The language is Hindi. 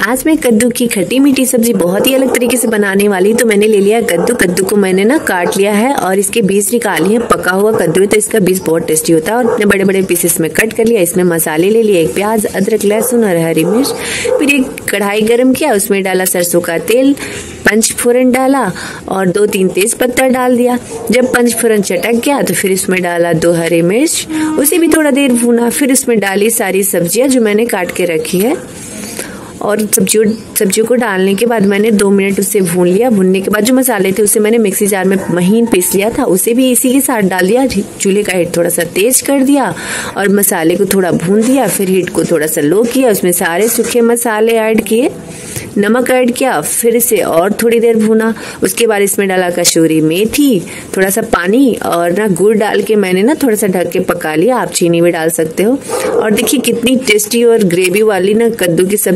आज मैं कद्दू की खट्टी मीठी सब्ज़ी बहुत ही अलग तरीके से बनाने वाली तो मैंने ले लिया कद्दू। कद्दू को मैंने ना काट लिया है और इसके बीज निकाल लिए पका हुआ कद्दू। है तो इसका बीज बहुत टेस्टी होता है और इतने बड़े बड़े पीसेस में कट कर लिया, इसमें मसाले ले लिए, एक प्याज, अदरक, लहसुन और हरी मिर्च। फिर एक कढ़ाई गर्म किया, उसमें डाला सरसों का तेल पंचफोरन डाला और दो तीन तेज पत्ता डाल दिया। जब पंचफोरन चटक गया तो फिर इसमें डाला दो हरी मिर्च, उसे भी थोड़ा देर भूना। फिर उसमें डाली सारी सब्ज़ियाँ जो मैंने काट के रखी है। और सब्जियों सब्जियों को डालने के बाद मैंने दो मिनट उसे भून लिया। भूनने के बाद जो मसाले थे, उसे मैंने मिक्सी जार में महीन पीस लिया था। उसे भी इसी के साथ डाल दिया। चूल्हे का हीट थोड़ा सा तेज कर दिया और मसाले को थोड़ा भून दिया। फिर हीट को थोड़ा सा लो किया, उसमें सारे सूखे मसाले ऐड किए। नमक ऐड किया, फिर इसे और थोड़ी देर भूना। उसके बाद इसमें डाला कसूरी मेथी, थोड़ा सा पानी और ना गुड़ डाल के मैंने ना थोड़ा सा ढक के पका लिया। आप चीनी भी डाल सकते हो। और देखिए, कितनी टेस्टी और ग्रेवी वाली ना कद्दू की सब्ज़ी